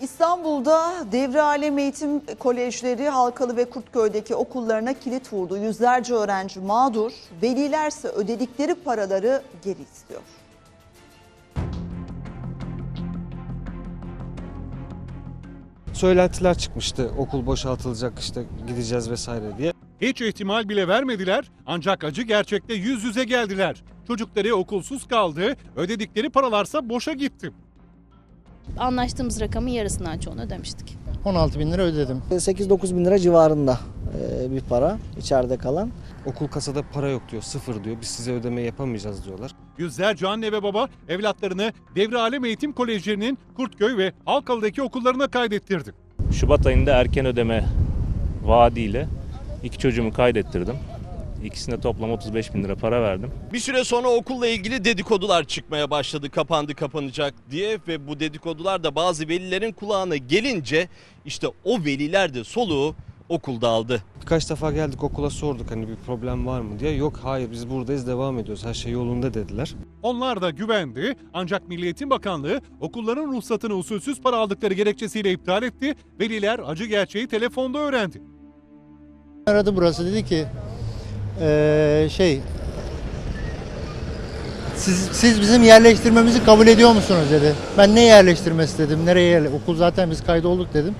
İstanbul'da devre alem eğitim kolejleri Halkalı ve Kurtköy'deki okullarına kilit vurdu. Yüzlerce öğrenci mağdur, velilerse ödedikleri paraları geri istiyor. Söylentiler çıkmıştı okul boşaltılacak işte gideceğiz vesaire diye. Hiç ihtimal bile vermediler ancak acı gerçekte yüz yüze geldiler. Çocukları okulsuz kaldı, ödedikleri paralarsa boşa gitti. Anlaştığımız rakamın yarısından çoğunu ödemiştik. 16 bin lira ödedim. 8-9 bin lira civarında e, bir para içeride kalan. Okul kasada para yok diyor sıfır diyor biz size ödeme yapamayacağız diyorlar. Yüzlerce anne ve baba evlatlarını Devre Alem Eğitim Kolejlerinin Kurtköy ve Halkalı'daki okullarına kaydettirdi. Şubat ayında erken ödeme vaadiyle iki çocuğumu kaydettirdim. İkisine toplam 35 bin lira para verdim. Bir süre sonra okulla ilgili dedikodular çıkmaya başladı kapandı kapanacak diye ve bu dedikodular da bazı velilerin kulağına gelince işte o veliler de soluğu okulda aldı. Birkaç defa geldik okula sorduk hani bir problem var mı diye. Yok hayır biz buradayız devam ediyoruz her şey yolunda dediler. Onlar da güvendi ancak Milli Eğitim Bakanlığı okulların ruhsatını usulsüz para aldıkları gerekçesiyle iptal etti. Veliler acı gerçeği telefonda öğrendi. Aradı burası dedi ki eee, şey siz, siz bizim yerleştirmemizi kabul ediyor musunuz dedi. Ben ne yerleştirmesi dedim. Nereye yerle Okul zaten biz kaydolduk dedim.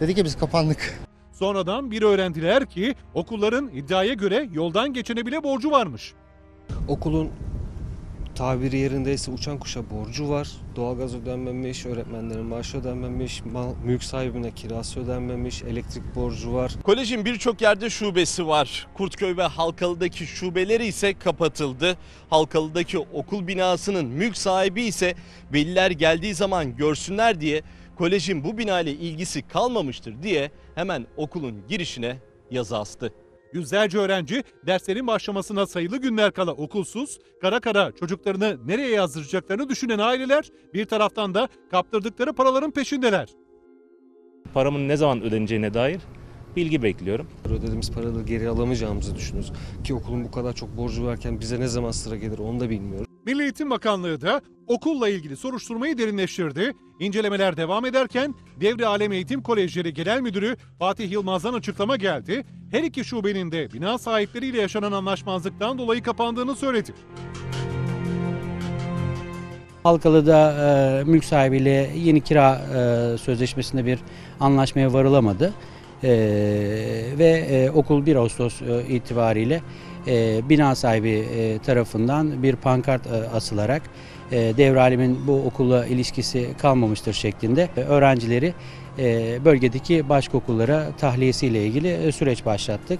Dedi ki biz kapandık. Sonradan bir öğrendiler ki okulların iddiaya göre yoldan geçene bile borcu varmış. Okulun tabiri yerindeyse uçan kuşa borcu var. Doğalgaz ödenmemiş, öğretmenlerin maaşı ödenmemiş, mal, mülk sahibine kirası ödenmemiş, elektrik borcu var. Kolejin birçok yerde şubesi var. Kurtköy ve Halkalı'daki şubeleri ise kapatıldı. Halkalı'daki okul binasının mülk sahibi ise veliler geldiği zaman görsünler diye kolejin bu binayla ilgisi kalmamıştır diye hemen okulun girişine yazı astı. Yüzlerce öğrenci derslerin başlamasına sayılı günler kala okulsuz, kara kara çocuklarını nereye yazdıracaklarını düşünen aileler bir taraftan da kaptırdıkları paraların peşindeler. Paramın ne zaman ödeneceğine dair bilgi bekliyorum. Ödediğimiz paraları geri alamayacağımızı düşünüyoruz. Ki okulun bu kadar çok borcu varken bize ne zaman sıra gelir onu da bilmiyoruz. Milli Eğitim Bakanlığı da okulla ilgili soruşturmayı derinleştirdi. İncelemeler devam ederken Devre Alem Eğitim Kolejleri Genel Müdürü Fatih Yılmaz'dan açıklama geldi. Her iki şubenin de bina sahipleriyle yaşanan anlaşmazlıktan dolayı kapandığını söyledi. Halkalı'da e, mülk sahibiyle yeni kira e, sözleşmesinde bir anlaşmaya varılamadı. E, ve e, okul 1 Ağustos e, itibariyle e, bina sahibi e, tarafından bir pankart e, asılarak devralimin bu okulla ilişkisi kalmamıştır şeklinde e, öğrencileri e, bölgedeki başka okullara tahliyesiyle ilgili e, süreç başlattık.